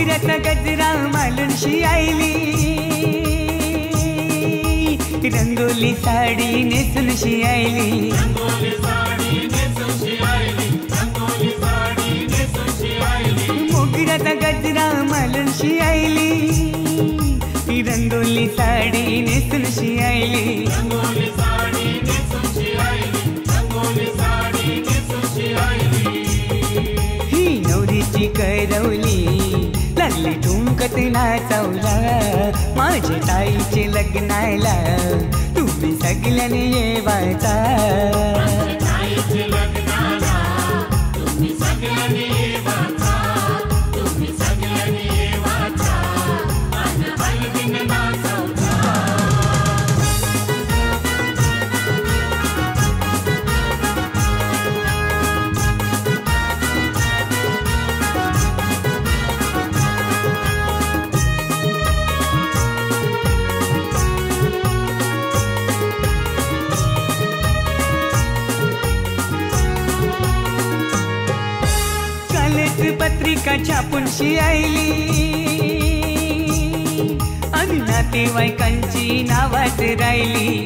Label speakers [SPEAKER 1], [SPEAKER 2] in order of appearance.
[SPEAKER 1] फिरत गजरा मालून शियायली रंगोली साडी नेसूनशी शियायली मोगऱ्याचा गजरा मालून आयली रंगोली साडी नेसूनशी आयली ही नवरीची करवली ना ठुमकत माझे ताईचे लग्नाला तुम्ही सगळ्याने येवायचा पत्रिका छापून शियायली आणि नातेवाईकांची नावात राहिली